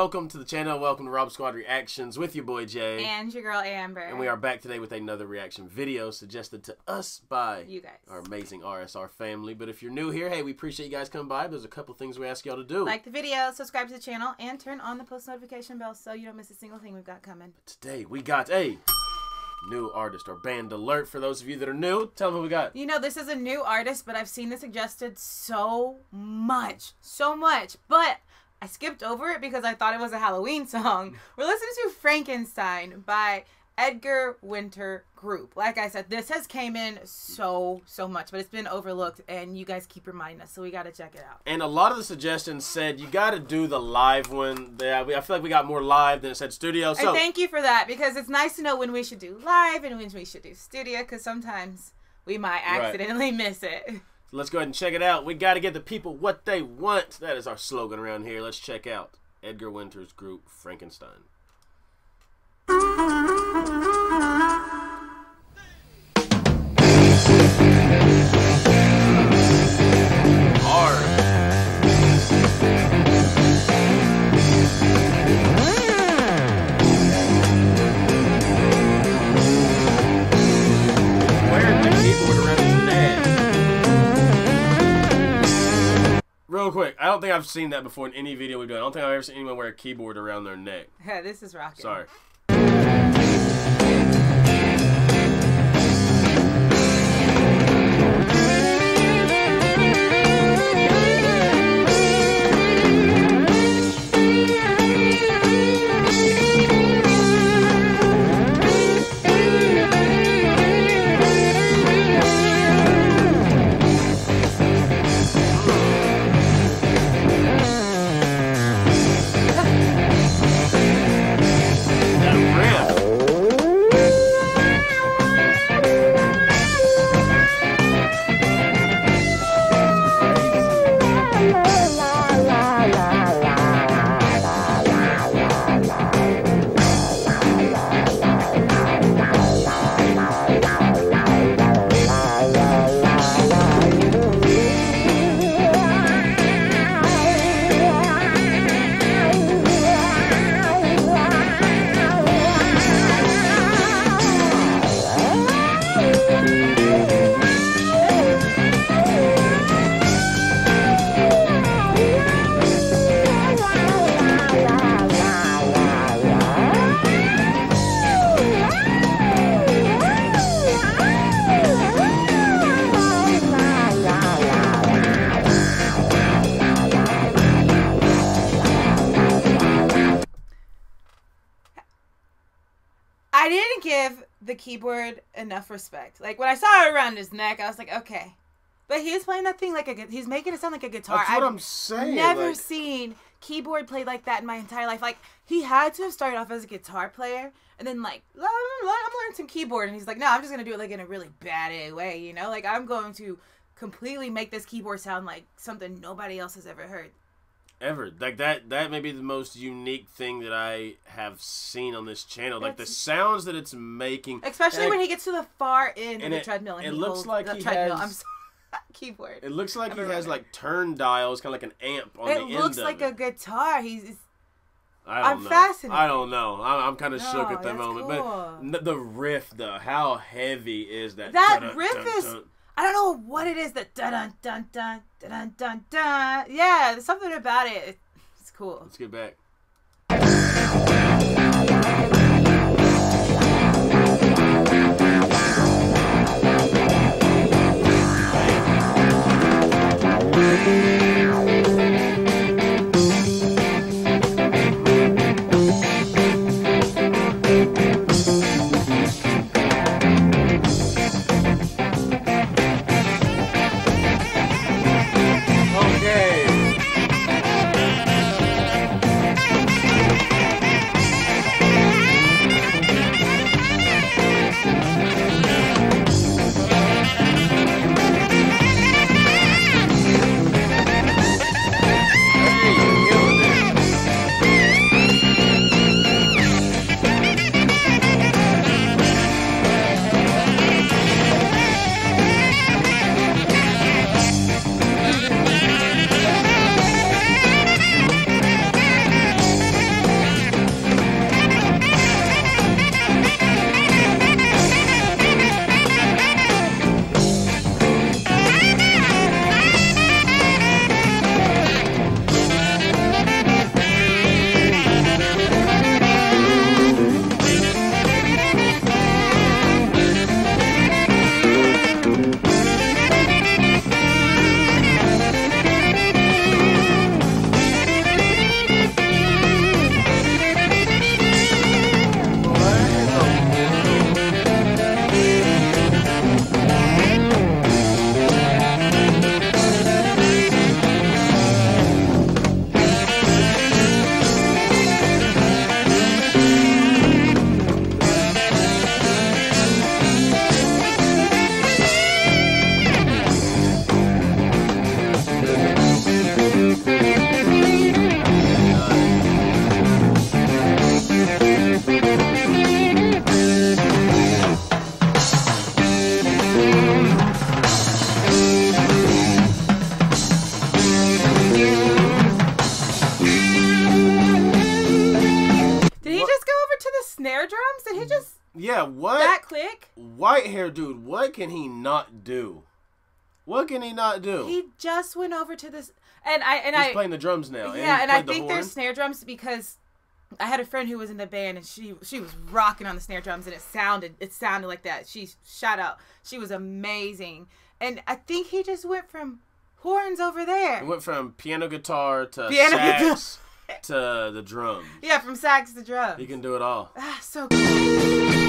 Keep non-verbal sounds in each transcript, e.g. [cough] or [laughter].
welcome to the channel. Welcome to Rob Squad Reactions with your boy Jay. And your girl Amber. And we are back today with another reaction video suggested to us by you guys, our amazing RSR family. But if you're new here, hey, we appreciate you guys coming by. There's a couple things we ask y'all to do. Like the video, subscribe to the channel, and turn on the post notification bell so you don't miss a single thing we've got coming. But today we got a new artist or band alert for those of you that are new. Tell them what we got. You know, this is a new artist, but I've seen this suggested so much. So much. But I skipped over it because I thought it was a Halloween [laughs] song. We're listening to Frankenstein by Edgar Winter Group. Like I said, this has came in so so much, but it's been overlooked, and you guys keep reminding us, so we got to check it out. And a lot of the suggestions said you got to do the live one. Yeah, I feel like we got more live than it said studio. So and thank you for that because it's nice to know when we should do live and when we should do studio because sometimes we might accidentally right. [laughs] miss it. So let's go ahead and check it out. We got to get the people what they want. That is our slogan around here. Let's check out Edgar Winter's group, Frankenstein. Think I've seen that before in any video we've done. I don't think I've ever seen anyone wear a keyboard around their neck. Yeah, [laughs] this is rocking. Sorry. Keyboard enough respect. Like when I saw it around his neck, I was like, okay. But he's playing that thing like a he's making it sound like a guitar. That's what I've I'm saying. Never like... seen keyboard played like that in my entire life. Like he had to have started off as a guitar player and then like I'm gonna learn some keyboard, and he's like, no, I'm just gonna do it like in a really bad way, you know? Like I'm going to completely make this keyboard sound like something nobody else has ever heard ever. Like that that may be the most unique thing that I have seen on this channel. Like the sounds that it's making, especially when he gets to the far end of the it, treadmill. And it looks like the he treadmill. has. I'm sorry. [laughs] Keyboard. It looks like he has like turn dials, kind of like an amp on it the end. It looks like a guitar. He's. I don't I'm know. fascinated. I don't know. I'm, I'm kind of no, shook at that moment. Cool. But the riff, though, how heavy is that? That riff is. I don't know what it is. That dun dun dun dun dun dun dun. Yeah, there's something about it It's cool. Let's get back. Click. white hair dude? What can he not do? What can he not do? He just went over to this, and I and He's I playing the drums now. yeah, he and I the think they're snare drums because I had a friend who was in the band and she she was rocking on the snare drums and it sounded it sounded like that. She shout out. She was amazing. And I think he just went from horns over there. It went from piano guitar to Piano sax to the drums. Yeah, from sax to drums. He can do it all. Ah, so cool.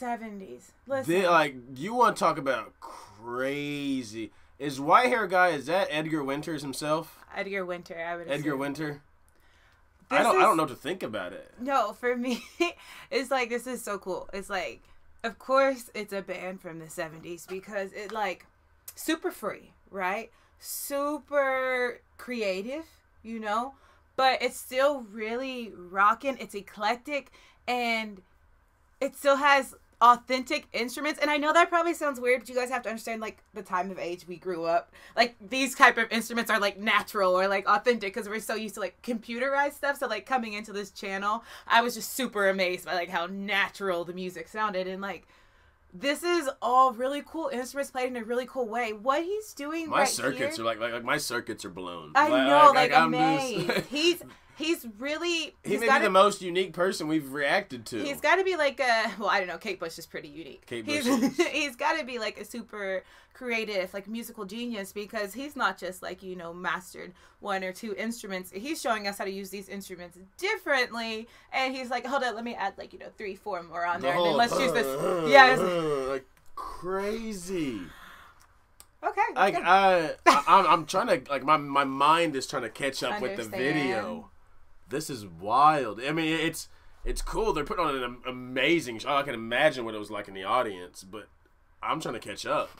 70s. Listen. They, like you want to talk about crazy? Is white hair guy? Is that Edgar Winters himself? Edgar Winter, I would Edgar assume. Winter. I don't. I don't know what to think about it. No, for me, [laughs] it's like this is so cool. It's like, of course, it's a band from the '70s because it like super free, right? Super creative, you know, but it's still really rocking. It's eclectic and it still has authentic instruments. And i know that probably sounds weird but you guys have to understand like the time of age we grew up. Like these type of instruments are like natural or like authentic because we're so used to like computerized stuff. So like coming into this channel i was just super amazed by like how natural the music sounded. And like this is all really cool instruments played in a really cool way. What he's doing My right circuits here, are like, like like my circuits are blown. I know, like, I'm amazed. just- he's [laughs] He's really. He he's may gotta- be the most unique person we've reacted to. He's got to be like a well, I don't know. Kate Bush is pretty unique. Kate Bush is. [laughs] he's got to be like a super creative, like musical genius because he's not just like you know mastered one or two instruments. He's showing us how to use these instruments differently, and he's like, hold on, let me add like you know three, four more on there, and then let's use this. [laughs] Yeah, it's- like crazy. okay. Like. I, I I'm, I'm trying to like my my mind is trying to catch up with the video. This is wild. I mean, it's it's cool. They're putting on an amazing show. I can imagine what it was like in the audience, but I'm trying to catch up.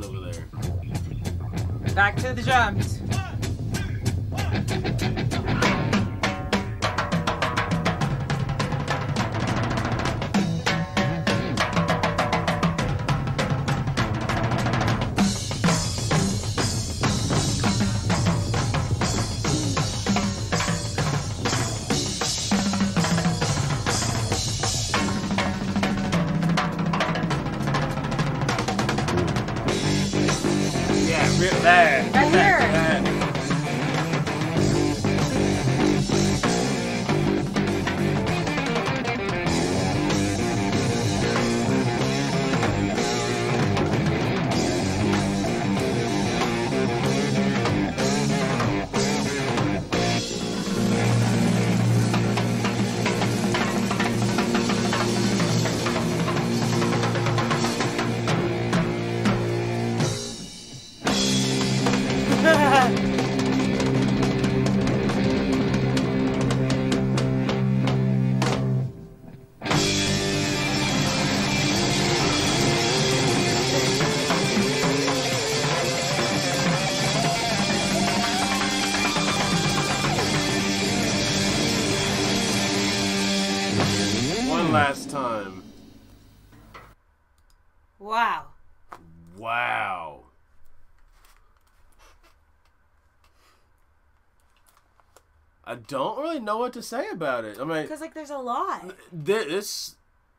Deal he's doing over there? Back to the drums. Yeah, re- that. Right here. that. I don't really know what to say about it. I mean, Because like there's a lot. this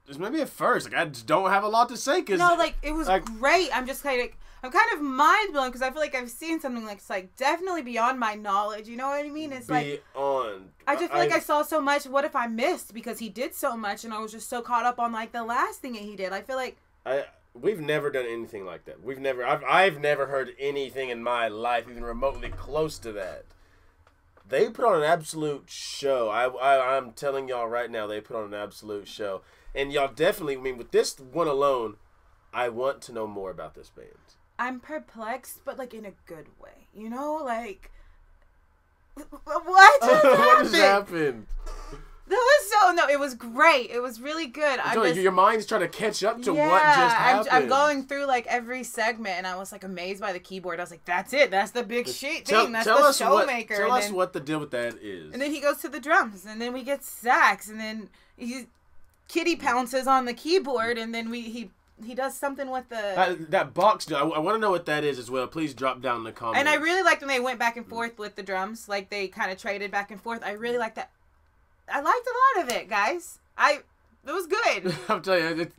this may be a first. Like I just don't have a lot to say because No, like it was like- great. I'm just kind of, I'm kind of mind blown because I feel like I've seen something like it's like definitely beyond my knowledge. You know what I mean? It's like beyond. I just feel like I saw so much. What if I missed because he did so much and I was just so caught up on like the last thing that he did. I feel like I we've never done anything like that. We've never I've I've never heard anything in my life even remotely close to that. They put on an absolute show. I, I I'm telling y'all right now, they put on an absolute show, and y'all definitely. I mean, with this one alone, I want to know more about this band. I'm perplexed, but like in a good way. You know, like [laughs] what just [laughs] what happened? just happened? That was so no. It was great. It was really good. I just, your mind's trying to catch up to yeah, what just happened. I'm, I'm going through like every segment, and I was like amazed by the keyboard. I was like, "That's it. That's the big shit Tell, thing. That's tell the us what. showmaker." Tell and, us then, what the deal with that is. and then he goes to the drums, and then we get sax, and then he Kitty pounces on the keyboard, and then we he he does something with the. that, that box. I, I want to know what that is as well. Please drop down in the comments. and I really liked when they went back and forth with the drums, like they kind of traded back and forth. I really liked that. I liked a lot of it, guys. I it was good. [laughs] I'm telling you, it's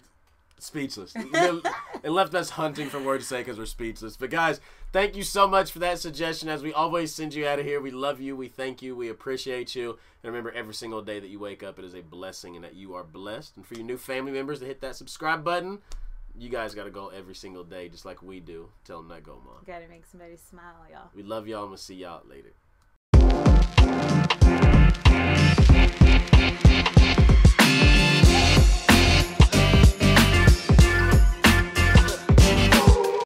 speechless. It it left us hunting for words to say because we're speechless. But guys, thank you so much for that suggestion. As we always send you out of here, we love you, we thank you, we appreciate you. And remember, every single day that you wake up, it is a blessing and that you are blessed. And for your new family members to hit that subscribe button, you guys got to go every single day, just like we do. Tell them that go, mom. Gotta make somebody smile, y'all. We love y'all and we'll see y'all later. Thank you.